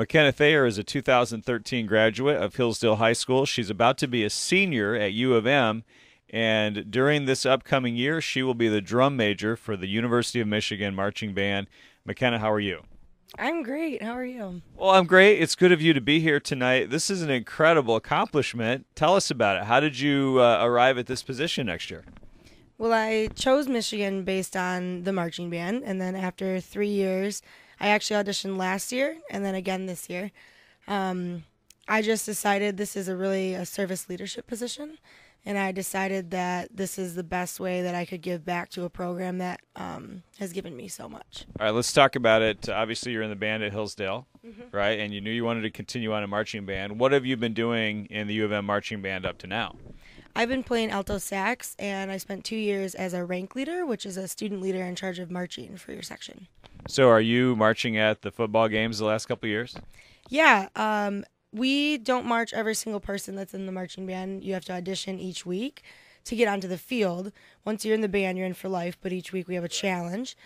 McKenna Thayer is a 2013 graduate of Hillsdale High School. She's about to be a senior at U of M, and during this upcoming year, she will be the drum major for the University of Michigan Marching Band. McKenna, how are you? I'm great. How are you? Well, I'm great. It's good of you to be here tonight. This is an incredible accomplishment. Tell us about it. How did you uh, arrive at this position next year? Well, I chose Michigan based on the marching band, and then after three years, I actually auditioned last year and then again this year. Um, I just decided this is a really a service leadership position, and I decided that this is the best way that I could give back to a program that um, has given me so much. All right, let's talk about it. Obviously, you're in the band at Hillsdale, mm-hmm. right? And you knew you wanted to continue on a marching band. What have you been doing in the U of M marching band up to now? I've been playing alto sax, and I spent two years as a rank leader, which is a student leader in charge of marching for your section. So, are you marching at the football games the last couple years? Yeah, um, we don't march every single person that's in the marching band. You have to audition each week to get onto the field. Once you're in the band, you're in for life, but each week we have a challenge.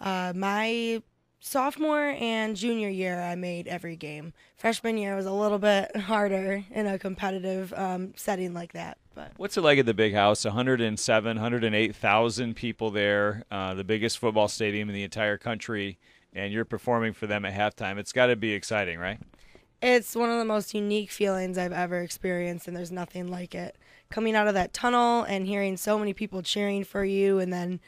Uh, my sophomore and junior year, I made every game. Freshman year was a little bit harder in a competitive um, setting like that. But what's it like at the big house? 107, 108,000 people there, uh, the biggest football stadium in the entire country, and you're performing for them at halftime. It's got to be exciting, right? It's one of the most unique feelings I've ever experienced, and there's nothing like it. Coming out of that tunnel and hearing so many people cheering for you, and then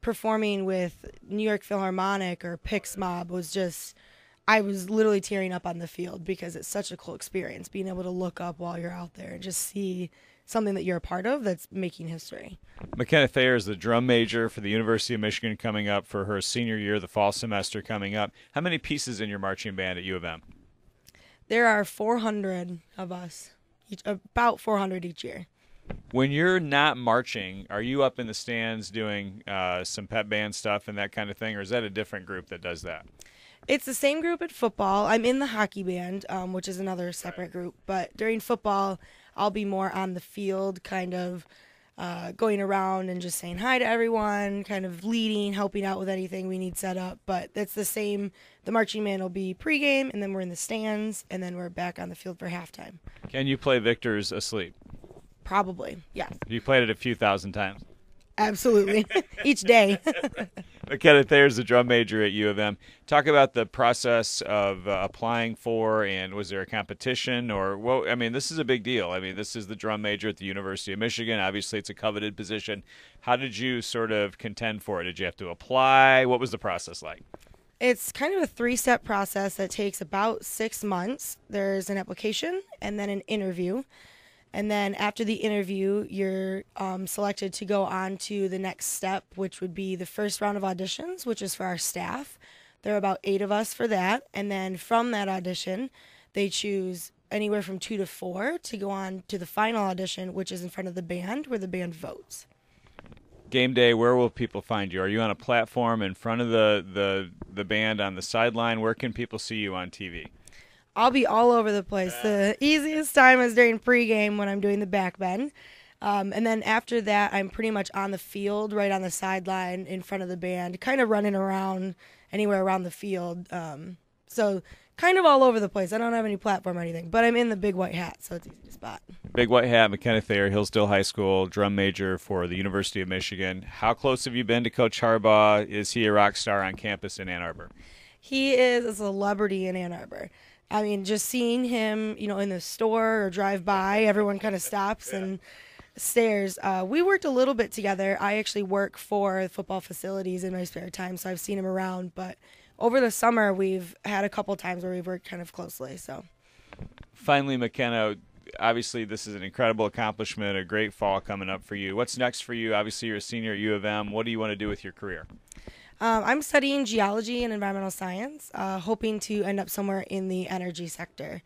performing with New York Philharmonic or PixMob was just. I was literally tearing up on the field because it's such a cool experience being able to look up while you're out there and just see something that you're a part of that's making history. McKenna Thayer is the drum major for the University of Michigan coming up for her senior year, the fall semester coming up. How many pieces in your marching band at U of M? There are 400 of us, each, about 400 each year. When you're not marching, are you up in the stands doing uh, some pep band stuff and that kind of thing, or is that a different group that does that? It's the same group at football. I'm in the hockey band, um, which is another separate group. But during football, I'll be more on the field, kind of uh, going around and just saying hi to everyone, kind of leading, helping out with anything we need set up. But it's the same. The marching band will be pregame, and then we're in the stands, and then we're back on the field for halftime. Can you play Victor's Asleep? Probably, yes. You played it a few thousand times. Absolutely, each day. McKenna Thayer's the drum major at U of M. Talk about the process of uh, applying for, and was there a competition, or well, I mean, this is a big deal. I mean, this is the drum major at the University of Michigan. Obviously, it's a coveted position. How did you sort of contend for it? Did you have to apply? What was the process like? It's kind of a three step process that takes about six months. There's an application and then an interview. And then after the interview, you're um, selected to go on to the next step, which would be the first round of auditions, which is for our staff. There are about eight of us for that. And then from that audition, they choose anywhere from two to four to go on to the final audition, which is in front of the band, where the band votes. Game day, where will people find you? Are you on a platform in front of the, the, the band on the sideline? Where can people see you on TV? I'll be all over the place. The easiest time is during pregame when I'm doing the back bend. Um, and then after that, I'm pretty much on the field, right on the sideline in front of the band, kind of running around anywhere around the field. Um, so kind of all over the place. I don't have any platform or anything, but I'm in the big white hat, so it's easy to spot. Big white hat, McKenna Thayer, Hillsdale High School, drum major for the University of Michigan. How close have you been to Coach Harbaugh? Is he a rock star on campus in Ann Arbor? He is a celebrity in Ann Arbor. I mean, just seeing him, you know, in the store or drive by, everyone kind of stops yeah. and stares. Uh, we worked a little bit together. I actually work for football facilities in my spare time, so I've seen him around. But over the summer, we've had a couple times where we've worked kind of closely. So, finally, McKenna. Obviously, this is an incredible accomplishment, a great fall coming up for you. What's next for you? Obviously, you're a senior at U of M. What do you want to do with your career? Um, I'm studying geology and environmental science, uh, hoping to end up somewhere in the energy sector.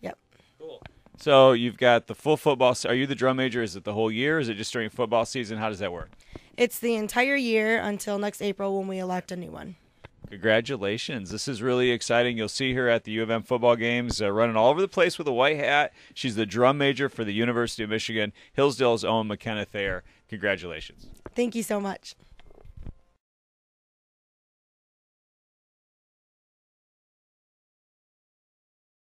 Yep. Cool. So you've got the full football. Are you the drum major? Is it the whole year? Is it just during football season? How does that work? It's the entire year until next April when we elect a new one. Congratulations. This is really exciting. You'll see her at the U of M football games uh, running all over the place with a white hat. She's the drum major for the University of Michigan, Hillsdale's own McKenna Thayer. Congratulations. Thank you so much.